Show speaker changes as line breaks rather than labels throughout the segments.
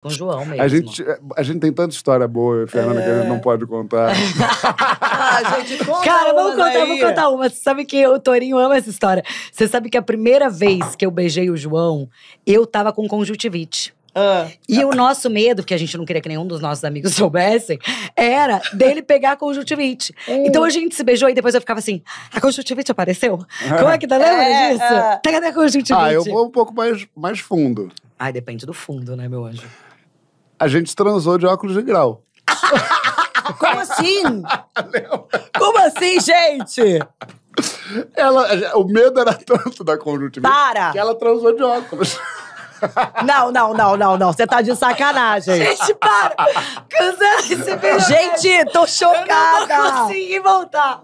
Com o João mesmo.
A gente, a gente tem tanta história boa, Fernanda, que a gente não pode contar.
Ah, gente, conta
Cara, vamos contar, vamos contar uma. Você sabe que o Torinho ama essa história. Você sabe que a primeira vez que eu beijei o João, eu tava com conjuntivite.
Ah.
E o nosso medo, que a gente não queria que nenhum dos nossos amigos soubessem, era dele pegar a conjuntivite. Então a gente se beijou e depois eu ficava assim: a conjuntivite apareceu? Como é que tá? Lembra
É,
disso?
é.
Tá, Cadê a conjuntivite?
ah, eu vou um pouco mais, mais fundo.
Ai, depende do fundo, né, meu anjo?
A gente transou de óculos de grau.
Como assim? Como assim, gente?
Ela, o medo era tanto da conjuntivite
Para!
que ela transou de óculos.
Não, não, não, não, não. Você tá de sacanagem.
Gente, para! Cancela esse beijo.
Gente, tô
Eu não
chocada.
vou conseguir voltar.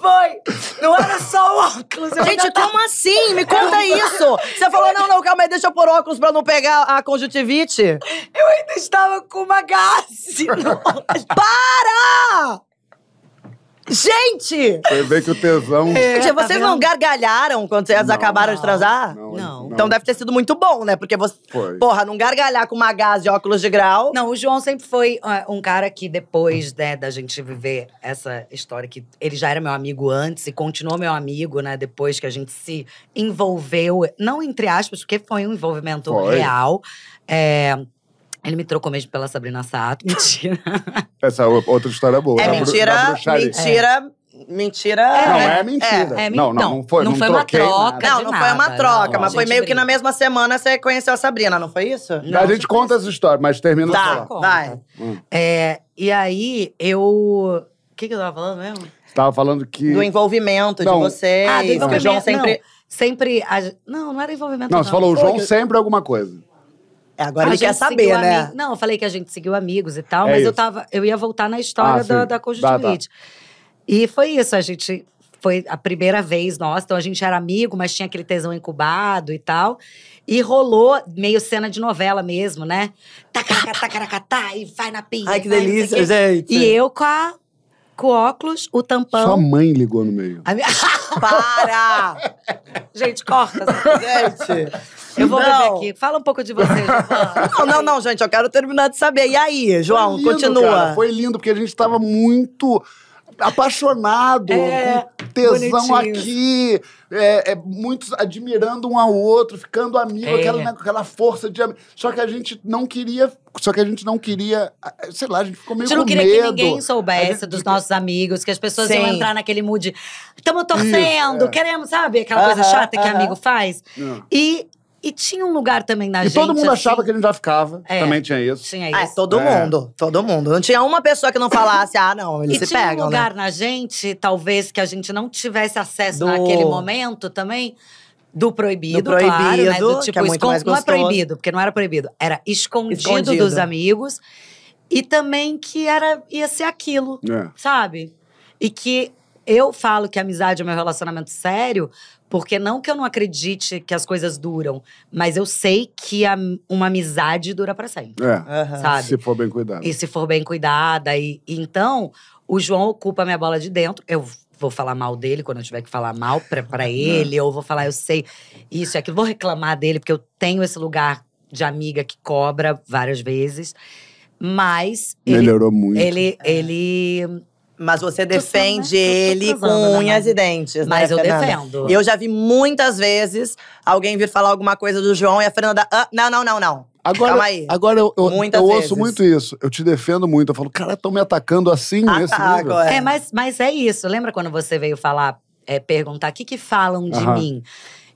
Foi. Não era só o óculos. eu
Gente, como assim? Me conta isso. Você falou, não, não, calma aí, deixa eu pôr óculos pra não pegar a conjuntivite.
Eu ainda estava com uma gaze. olho.
Para! Gente!
Você vê que o tesão.
É,
Gente,
tá
vocês não
vendo?
gargalharam quando vocês
Não,
acabaram de transar?
Não,
Não.
Então deve ter sido muito bom, né? Porque você.
Foi.
Porra, não gargalhar com uma gás de óculos de grau.
Não, o João sempre foi ah, um cara que depois né, da gente viver essa história que ele já era meu amigo antes e continuou meu amigo, né? Depois que a gente se envolveu, não entre aspas, porque foi um envolvimento
Foi.
real. É, ele me trocou mesmo pela Sabrina Sato. Mentira.
Essa é outra história boa.
É
bru- da
mentira, mentira, mentira.
Não,
é.
é mentira.
É,
não, não,
não,
não foi.
não
Não,
foi uma troca.
nada.
Não, não foi uma troca,
não.
mas foi meio que na mesma semana você conheceu a Sabrina, não foi isso?
Não,
a gente conta essa história, mas termina
Tá. Vai.
É, e aí, eu. O que, que eu tava falando mesmo?
Você tava falando que.
Do envolvimento
Não.
de vocês.
Ah, do
o
envolvimento.
João sempre.
Não, sempre. a- não, não era envolvimento.
Não, você falou o João sempre alguma coisa.
É, agora
A
ele quer saber, né?
Não, eu falei que a gente seguiu amigos e tal,
É
mas eu tava. Eu ia voltar na história
Ah,
da, da conjuntivite. E foi isso, a gente. Foi a primeira vez nossa, então a gente era amigo, mas tinha aquele tesão incubado e tal. E rolou meio cena de novela mesmo, né? Tacaraca, tacaracatá, e vai na pia.
Ai, que
vai,
delícia, gente.
E eu com, a, com o óculos, o tampão.
Sua mãe ligou no meio.
A minha-
Para!
gente, corta.
gente.
Eu vou
Não.
beber aqui. Fala um pouco de você, Giovana.
Não, não, não, gente, eu quero terminar de saber. E aí, João,
Foi lindo,
continua.
cara, Foi lindo, porque a gente tava muito apaixonado,
É,
com tesão
bonitinhos.
aqui, é, é, muitos admirando um ao outro, ficando amigo,
É.
aquela, né, aquela força de. Só que a gente não queria. Só que a gente não queria. Sei lá, a gente ficou
A
meio
gente não
com
queria
medo.
que ninguém
A
soubesse
gente-
dos nossos amigos, que as pessoas iam
Sim.
entrar naquele mood. Estamos torcendo,
Isso, é.
queremos, sabe? Aquela coisa
Aham,
chata que
aham.
amigo faz.
Não.
E, e tinha um lugar também na
E
gente.
todo mundo
assim,
achava que gente já ficava.
É.
Também tinha isso.
Tinha
É,
isso.
todo
É.
mundo, todo mundo. Não tinha uma pessoa que não falasse, ah, não, eles
E
se
tinha
pegam,
um
né?
lugar na gente, talvez, que a gente não tivesse acesso
Do-
naquele momento também. Do proibido,
Do proibido,
claro, né? Do tipo,
que é muito
escon-
mais
não é proibido, porque não era proibido. Era escondido,
Escondido.
dos amigos. E também que era ia ser aquilo.
É.
sabe? E que eu falo que a amizade é meu relacionamento sério, porque não que eu não acredite que as coisas duram, mas eu sei que a- uma amizade dura pra sempre,
É.
Aham.
sabe?
Se for bem cuidado.
E se for bem cuidada. E, e então, o João ocupa a minha bola de dentro. Eu vou falar mal dele quando eu tiver que falar mal pra, pra ele, ou vou falar, eu sei isso e aquilo. Vou reclamar dele, porque eu tenho esse lugar de amiga que cobra várias vezes. Mas ele,
Melhorou muito.
ele, ele
Mas você
Tô
defende
né? Tô- tô
ele com
né,
unhas
mas-
e dentes,
Mas
né,
eu
Fernanda?
defendo.
Eu já vi muitas vezes alguém vir falar alguma coisa do João e a Fernanda. "Ah, não, não, não, não.
Agora,
Calma aí.
agora eu, eu, eu ouço muito isso. Eu te defendo muito. Eu falo, cara, estão me atacando assim,
Ah,
nesse
tá,
nível.
agora.
É, mas, mas é isso. Lembra quando você veio falar, é, perguntar o que, que falam de
Aham.
mim?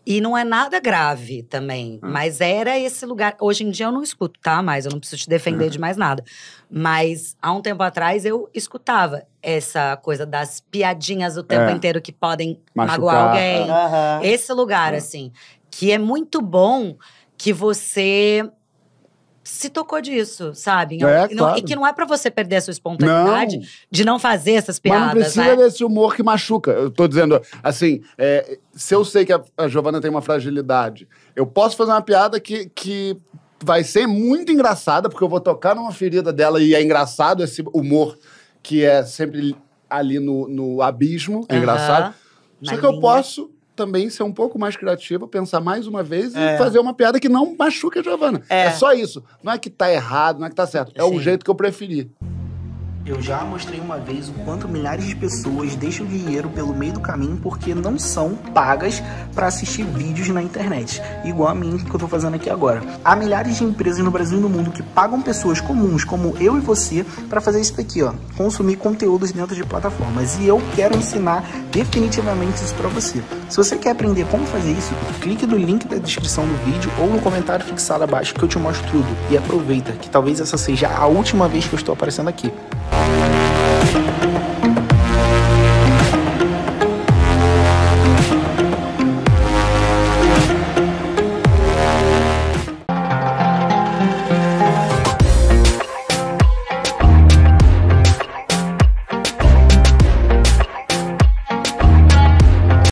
E não é nada grave também.
Hum.
Mas era esse lugar. Hoje em dia eu não escuto, tá? Mas eu não preciso te defender de mais nada. Mas há um tempo atrás eu escutava essa coisa das piadinhas o tempo
É.
inteiro que podem
Machucar,
magoar alguém.
Aham.
Esse lugar,
É.
assim, que é muito bom que você se tocou disso, sabe?
É,
e, não-
claro.
e que não é pra você perder a sua espontaneidade
Não.
de não fazer essas
Mas não
piadas,
precisa
né?
desse humor que machuca. Eu tô dizendo, assim, é, se eu sei que a, a Giovana tem uma fragilidade, eu posso fazer uma piada que, que vai ser muito engraçada, porque eu vou tocar numa ferida dela e é engraçado esse humor que é sempre ali no, no abismo, é
Aham.
engraçado.
Na
Só que eu
linha.
posso também ser um pouco mais criativo, pensar mais uma vez
É.
e fazer uma piada que não machuque a Giovana.
É.
É. só isso. Não é que tá errado, não é que tá certo. É
Sim.
o jeito que eu preferi.
Eu já mostrei uma vez o quanto milhares de pessoas deixam dinheiro pelo meio do caminho porque não são pagas para assistir vídeos na internet, igual a mim que eu tô fazendo aqui agora. Há milhares de empresas no Brasil e no mundo que pagam pessoas comuns como eu e você para fazer isso daqui, ó, consumir conteúdos dentro de plataformas. E eu quero ensinar definitivamente isso para você. Se você quer aprender como fazer isso, clique no link da descrição do vídeo ou no comentário fixado abaixo que eu te mostro tudo. E aproveita que talvez essa seja a última vez que eu estou aparecendo aqui. Música